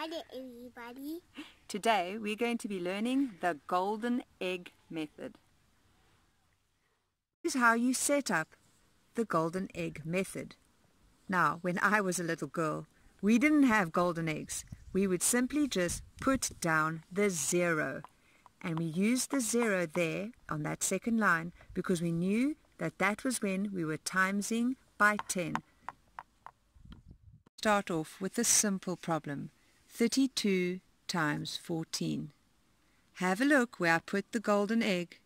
Hi everybody. Today we're going to be learning the golden egg method. This is how you set up the golden egg method. Now, when I was a little girl, we didn't have golden eggs. We would simply just put down the zero. And we used the zero there on that second line because we knew that that was when we were timesing by 10. Start off with a simple problem. 32 times 14. Have a look where I put the golden egg.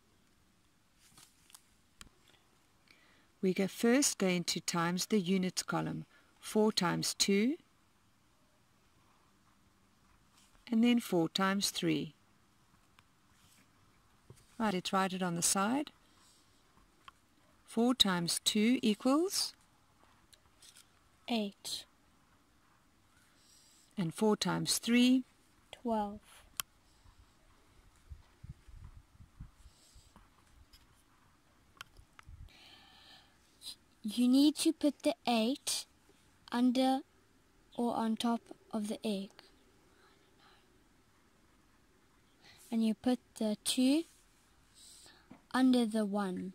We are first going to times the units column. 4 times 2 and then 4 times 3. Right, let's write it on the side. 4 times 2 equals 8. And 4 times 3? 12. You need to put the 8 under or on top of the egg. And you put the 2 under the 1.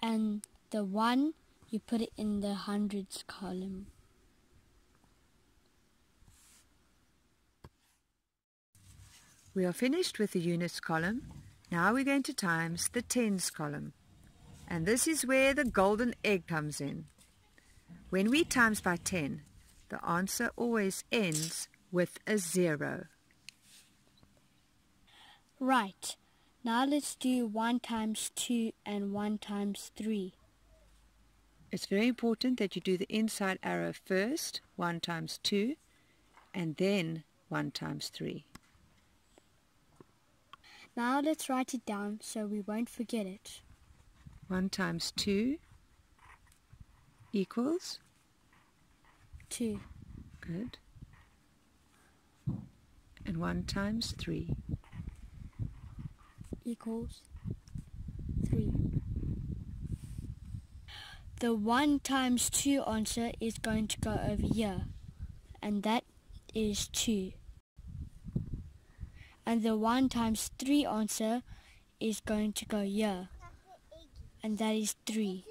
And the 1, you put it in the hundreds column. We are finished with the units column. Now we're going to times the tens column. And this is where the golden egg comes in. When we times by 10, the answer always ends with a zero. Right. Now let's do 1 times 2 and 1 times 3. It's very important that you do the inside arrow first, 1 times 2, and then 1 times 3. Now let's write it down so we won't forget it. 1 times 2 equals? 2. Good. And 1 times 3? Equals 3. The 1 times 2 answer is going to go over here. And that is 2 and the 1 times 3 answer is going to go here. And that is 3.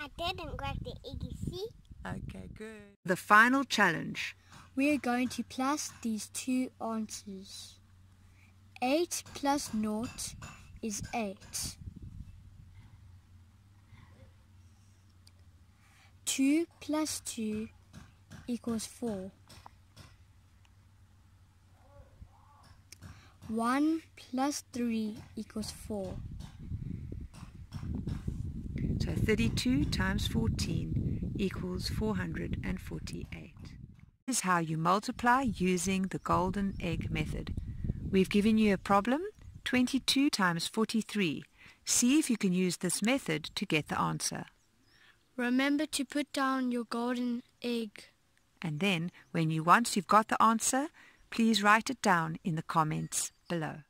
I didn't crack the eggy, see? Okay, good. The final challenge. We are going to plus these two answers. 8 plus 0 is 8. 2 plus 2 equals 4. 1 plus 3 equals 4. So 32 times 14 equals 448. This is how you multiply using the golden egg method. We've given you a problem, 22 times 43. See if you can use this method to get the answer. Remember to put down your golden egg. And then, when you once you've got the answer, please write it down in the comments below.